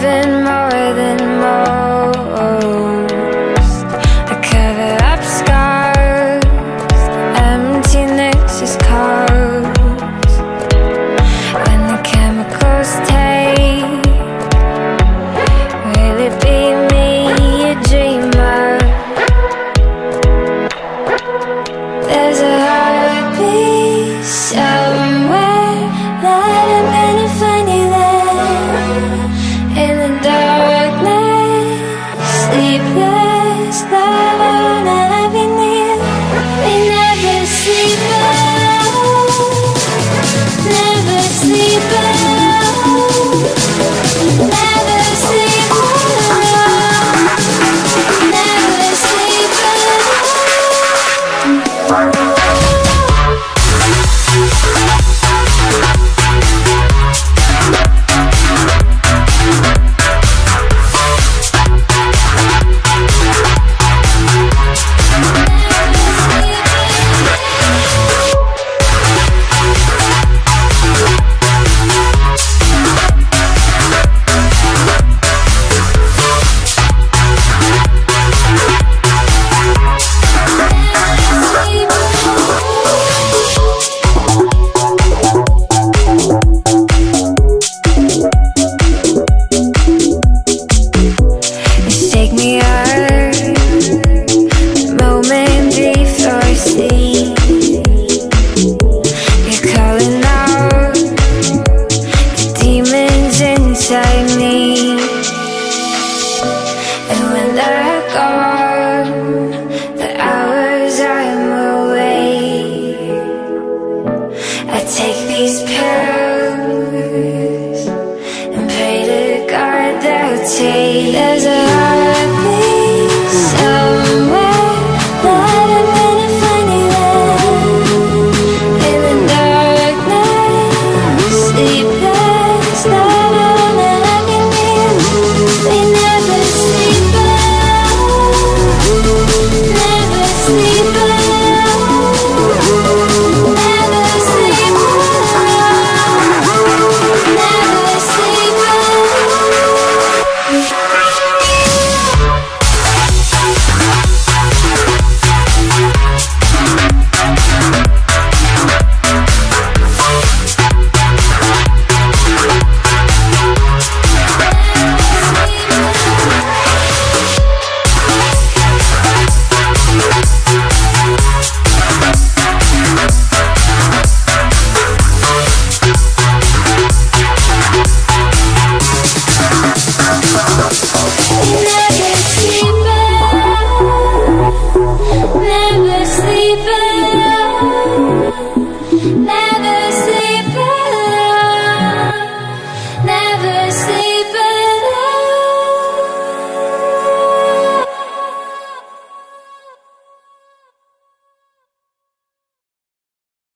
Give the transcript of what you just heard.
given more than most. take. There's a